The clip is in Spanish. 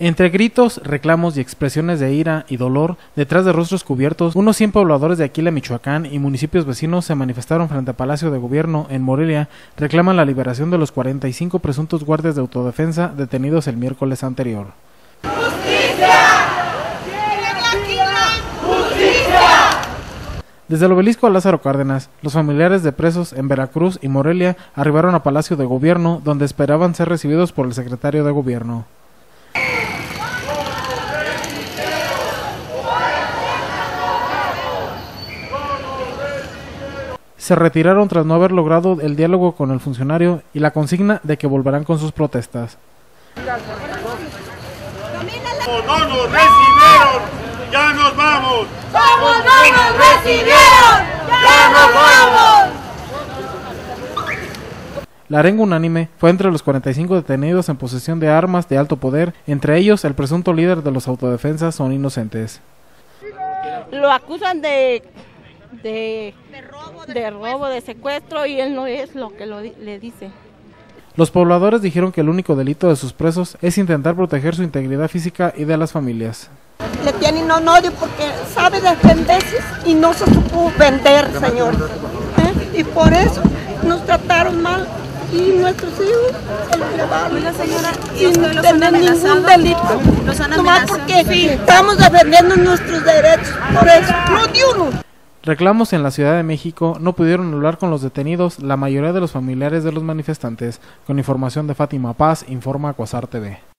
Entre gritos, reclamos y expresiones de ira y dolor, detrás de rostros cubiertos, unos 100 pobladores de Aquila, Michoacán y municipios vecinos se manifestaron frente al Palacio de Gobierno en Morelia, reclaman la liberación de los 45 presuntos guardias de autodefensa detenidos el miércoles anterior. Desde el obelisco a Lázaro Cárdenas, los familiares de presos en Veracruz y Morelia arribaron a Palacio de Gobierno, donde esperaban ser recibidos por el secretario de Gobierno. Se retiraron tras no haber logrado el diálogo con el funcionario y la consigna de que volverán con sus protestas. no nos recibieron, ya nos vamos. Como no nos recibieron, ya nos vamos. La arenga unánime fue entre los 45 detenidos en posesión de armas de alto poder, entre ellos el presunto líder de los autodefensas son inocentes. Lo acusan de de, robo, de, secuestro y él no es lo que le dice. Los pobladores dijeron que el único delito de sus presos es intentar proteger su integridad física y de las familias. Le tienen odio porque sabe defenderse y no se supo vender, señor. ¿Eh? Y por eso nos trataron mal y nuestros hijos se los llevaron. señora, sin tener ningún delito. Los han Nomás porque estamos defendiendo nuestros derechos. Por eso, no de uno. Reclamos en la Ciudad de México no pudieron hablar con los detenidos la mayoría de los familiares de los manifestantes. Con información de Fátima Paz, informa Cuasar TV.